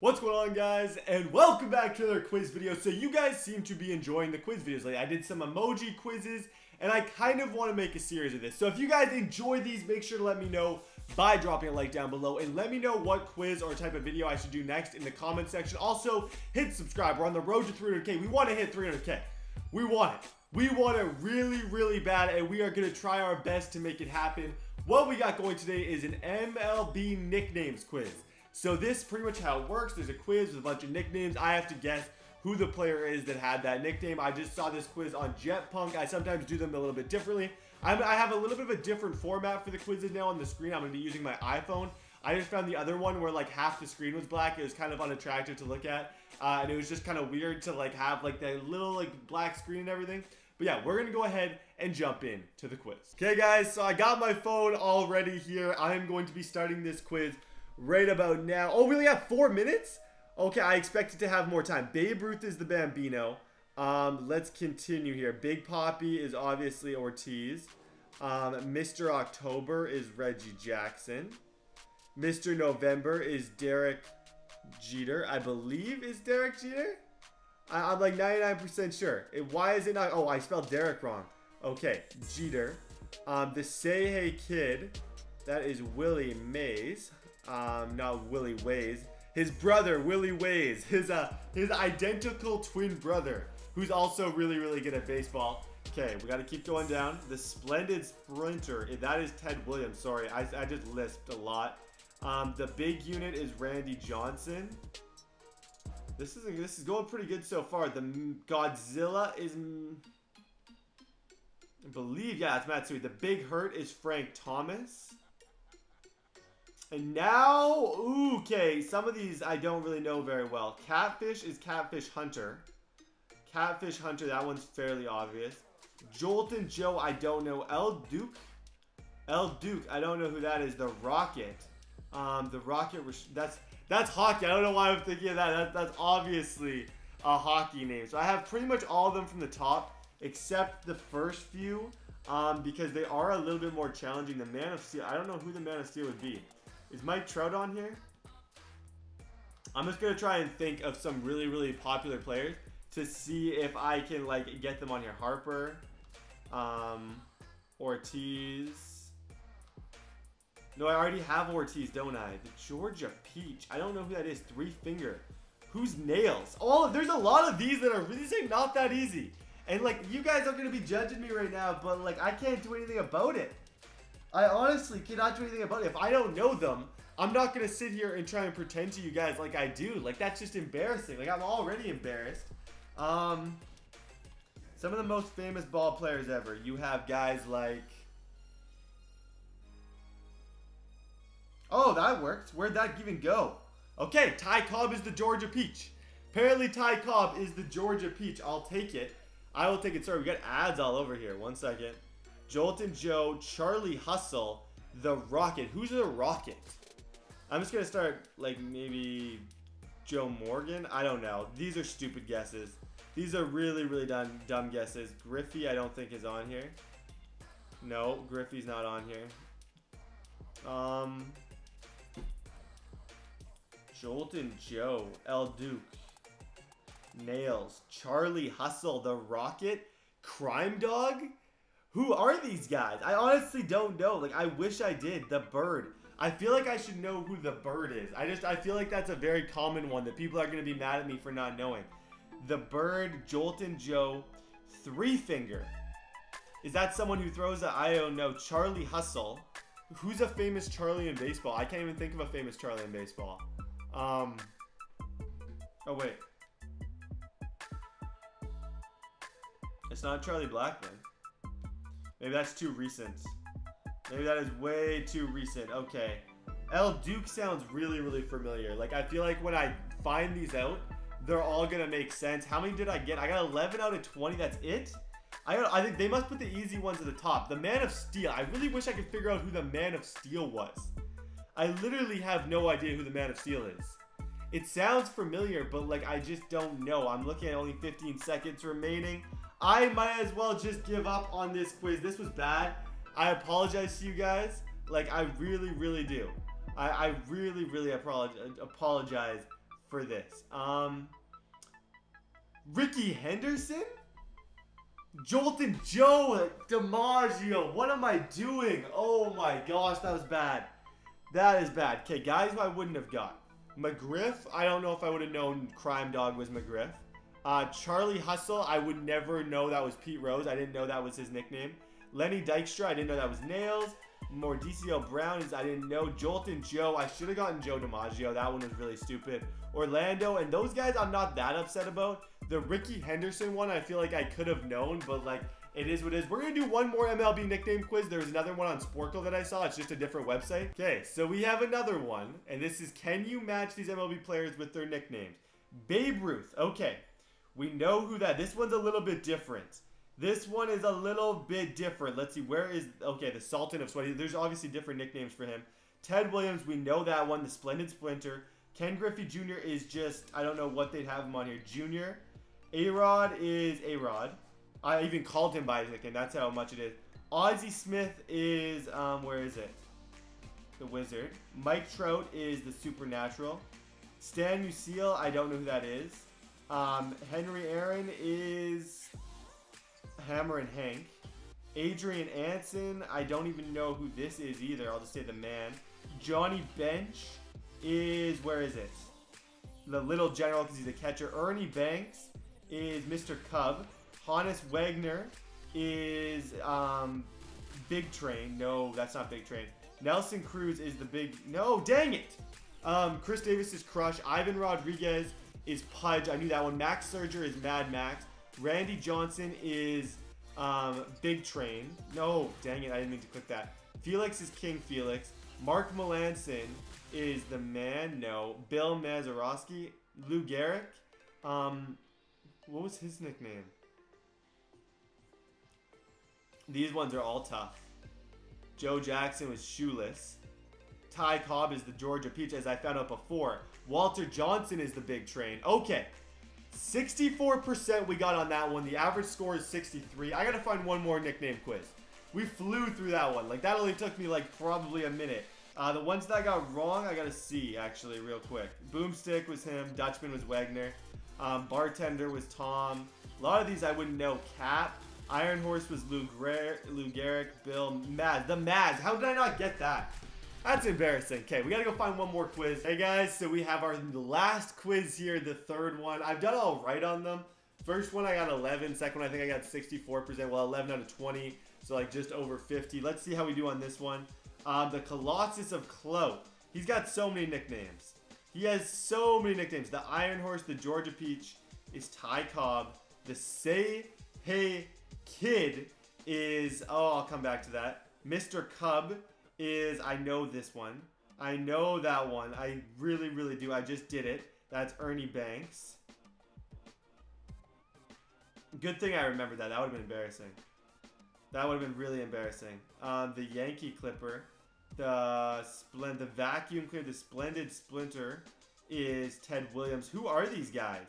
What's going on guys and welcome back to another quiz video. So you guys seem to be enjoying the quiz videos. Like I did some emoji quizzes and I kind of want to make a series of this. So if you guys enjoy these, make sure to let me know by dropping a like down below and let me know what quiz or type of video I should do next in the comment section. Also, hit subscribe. We're on the road to 300k. We want to hit 300k. We want it. We want it really, really bad and we are going to try our best to make it happen. What we got going today is an MLB nicknames quiz. So this pretty much how it works. There's a quiz with a bunch of nicknames. I have to guess who the player is that had that nickname. I just saw this quiz on Jetpunk. I sometimes do them a little bit differently. I'm, i have a little bit of a different format for the quizzes now on the screen. I'm going to be using my iPhone. I just found the other one where like half the screen was black. It was kind of unattractive to look at. Uh, and it was just kind of weird to like have like that little like black screen and everything. But yeah, we're gonna go ahead and jump in to the quiz. Okay guys, so I got my phone already here. I am going to be starting this quiz right about now. Oh, we only have four minutes? Okay, I expected to have more time. Babe Ruth is the Bambino. Um, let's continue here. Big Papi is obviously Ortiz. Um, Mr. October is Reggie Jackson. Mr. November is Derek Jeter. I believe is Derek Jeter. I, am like 99% sure. It, why is it not? Oh, I spelled Derek wrong. Okay, Jeter. Um, the Say Hey Kid. That is Willie Mays um, not Willie Ways, his brother Willie Ways, his uh, his identical twin brother, who's also really really good at baseball. Okay, we got to keep going down. The splendid sprinter, eh, that is Ted Williams. Sorry, I, I just lisped a lot. Um, the big unit is Randy Johnson. This is this is going pretty good so far. The Godzilla is, I believe, yeah, it's Matsui. The big hurt is Frank Thomas. And now, okay, some of these I don't really know very well. Catfish is Catfish Hunter. Catfish Hunter, that one's fairly obvious. Joltin' Joe, I don't know. El Duque? El Duque, I don't know who that is. The Rocket. Um, the Rocket, that's that's hockey. I don't know why I'm thinking of that. that. That's obviously a hockey name. So I have pretty much all of them from the top, except the first few, um, because they are a little bit more challenging. The Man of Steel, I don't know who the Man of Steel would be. Is Mike Trout on here? I'm just gonna try and think of some really, really popular players to see if I can like get them on here. Harper, um, Ortiz. No, I already have Ortiz, don't I? The Georgia Peach. I don't know who that is. Three finger. Who's nails? Oh, there's a lot of these that are really not that easy. And like you guys are gonna be judging me right now, but like I can't do anything about it. I honestly cannot do anything about it. If I don't know them, I'm not going to sit here and try and pretend to you guys like I do. Like, that's just embarrassing. Like, I'm already embarrassed. Um, some of the most famous ball players ever. You have guys like... Oh, that worked. Where'd that even go? Okay, Ty Cobb is the Georgia Peach. Apparently Ty Cobb is the Georgia Peach. I'll take it. I will take it. Sorry, we got ads all over here. One second. Joltin' Joe, Charlie Hustle, The Rocket. Who's The Rocket? I'm just going to start, like, maybe Joe Morgan? I don't know. These are stupid guesses. These are really, really dumb, dumb guesses. Griffey, I don't think is on here. No, Griffey's not on here. Um, Joltin' Joe, El Duque, Nails, Charlie Hustle, The Rocket, Crime Dog? Who are these guys? I honestly don't know. Like, I wish I did. The bird. I feel like I should know who the bird is. I just, I feel like that's a very common one that people are going to be mad at me for not knowing. The bird, Joltin' Joe, Three Finger. Is that someone who throws a, I don't know, Charlie Hustle? Who's a famous Charlie in baseball? I can't even think of a famous Charlie in baseball. Um, oh wait. It's not Charlie Blackmon. Maybe that's too recent. Maybe that is way too recent. Okay. El Duque sounds really, really familiar. Like, I feel like when I find these out, they're all going to make sense. How many did I get? I got 11 out of 20. That's it? I, I think they must put the easy ones at the top. The Man of Steel. I really wish I could figure out who the Man of Steel was. I literally have no idea who the Man of Steel is. It sounds familiar, but like I just don't know. I'm looking at only 15 seconds remaining. I might as well just give up on this quiz. This was bad. I apologize to you guys. Like, I really, really do. I, I really, really apologize, apologize for this. Um, Rickey Henderson? Joltin' Joe DiMaggio. What am I doing? Oh my gosh, that was bad. That is bad. Okay, guys who I wouldn't have got. McGriff, I don't know if I would have known Crime Dog was McGriff. Uh, Charlie Hustle, I would never know that was Pete Rose. I didn't know that was his nickname. Lenny Dykstra, I didn't know that was Nails. Mordecai Brown is I didn't know. Joltin' Joe, I should have gotten Joe DiMaggio. That one was really stupid. Orlando, and those guys I'm not that upset about. The Rickey Henderson one, I feel like I could have known, but like it is what it is. We're gonna do one more MLB nickname quiz. There's another one on Sporcle that I saw. It's just a different website. Okay, so we have another one, and this is can you match these MLB players with their nicknames? Babe Ruth. Okay, we know who that. This one's a little bit different. This one is a little bit different. Let's see, where is, okay, the Sultan of Sweaty. There's obviously different nicknames for him. Ted Williams, we know that one, the Splendid Splinter. Ken Griffey Jr. is just, I don't know what they'd have him on here. Junior. A-Rod is A-Rod. I even called him by his nickname. That's how much it is. Ozzie Smith is, um, where is it? The Wizard. Mike Trout is the Supernatural. Stan Musial, I don't know who that is. Um, Henry Aaron is Hammerin' Hank. Adrian Anson, I don't even know who this is either. I'll just say the man. Johnny Bench is, where is it? The little general because he's a catcher. Ernie Banks is Mr. Cub. Honus Wagner is um, Big Train. No, that's not Big Train. Nelson Cruz is the big. No, dang it. Um, Chris Davis is Crush. Ivan Rodriguez is Pudge. I knew that one. Max Scherzer is Mad Max. Randy Johnson is um, Big Train. No, dang it, I didn't mean to click that. Felix is King Felix. Mark Melancon is the man. No. Bill Mazeroski. Lou Gehrig. Um, what was his nickname? These ones are all tough. Joe Jackson was shoeless. Ty Cobb is the Georgia Peach, as I found out before. Walter Johnson is the big train. Okay. 64% we got on that one. The average score is 63. I gotta find one more nickname quiz. We flew through that one. Like, that only took me, like, probably a minute. Uh, the ones that I got wrong, I gotta see, actually, real quick. Boomstick was him. Dutchman was Wagner. Um, bartender was Tom. A lot of these I wouldn't know. Cap. Iron Horse was Lou, Gra Lou Gehrig. Bill. Maz. The Maz. How did I not get that? That's embarrassing. Okay, we gotta go find one more quiz. Hey guys, so we have our last quiz here, the third one. I've done all right on them. First one I got 11, second one I think I got 64%, well 11 out of 20, so like just over 50. Let's see how we do on this one. Um, the Colossus of Clo. He's got so many nicknames. He has so many nicknames. The Iron Horse, the Georgia Peach is Ty Cobb. The Say Hey Kid is, oh, I'll come back to that. Mr. Cub is I know this one. I know that one. I really, really do. I just did it. That's Ernie Banks. Good thing I remembered that. That would have been embarrassing. That would have been really embarrassing. Um, the Yankee Clipper. The splend the vacuum cleaner, the splendid splinter is Ted Williams. Who are these guys?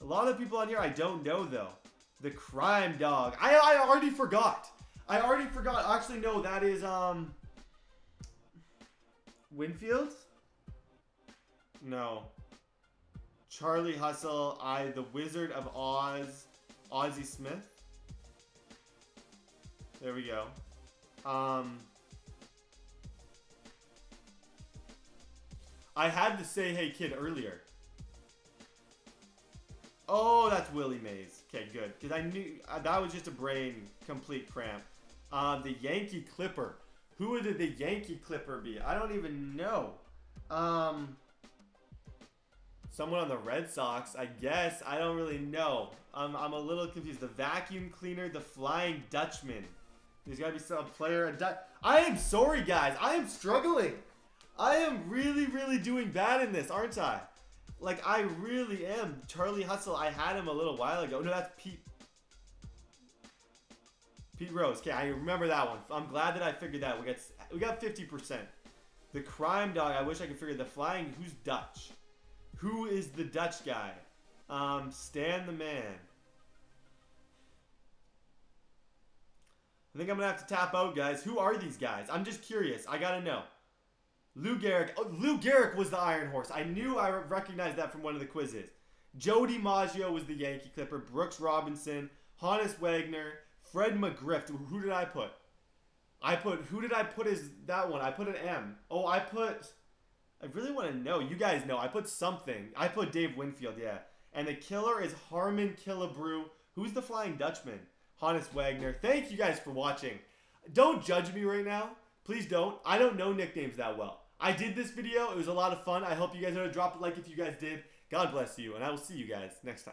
A lot of people on here I don't know though. The crime dog. I, I already forgot. I already forgot. Actually, no, that is um Winfield? No. Charlie Hustle, I, the Wizard of Oz, Ozzie Smith. There we go. Um, I had to say hey kid earlier. Oh, that's Willie Mays. Okay, good. Because I knew uh, that was just a brain complete cramp. Uh, the Yankee Clipper. Who would the Yankee Clipper be? I don't even know. Um, someone on the Red Sox, I guess. I don't really know. I'm, I'm a little confused. The vacuum cleaner, the Flying Dutchman. There's got to be some player. I am sorry, guys. I am struggling. I am really, really doing bad in this, aren't I? Like, I really am. Charlie Hustle, I had him a little while ago. No, that's Pete Pete Rose. Okay, I remember that one. I'm glad that I figured that. We got we got 50%. The crime dog. I wish I could figure the flying. Who's Dutch? Who is the Dutch guy? Um, Stan the man. I think I'm gonna have to tap out, guys. Who are these guys? I'm just curious. I gotta know. Lou Gehrig. Oh, Lou Gehrig was the Iron Horse. I knew I recognized that from one of the quizzes. Joe DiMaggio was the Yankee Clipper. Brooks Robinson, Honus Wagner, Fred McGriff. Who did I put? I put who did I put as that one? I put an M. Oh, I put. I really want to know. You guys know. I put something. I put Dave Winfield. Yeah. And the killer is Harmon Killebrew. Who's the Flying Dutchman? Honus Wagner. Thank you guys for watching. Don't judge me right now. Please don't. I don't know nicknames that well. I did this video. It was a lot of fun. I hope you guys to drop a like if you guys did. God bless you, and I will see you guys next time.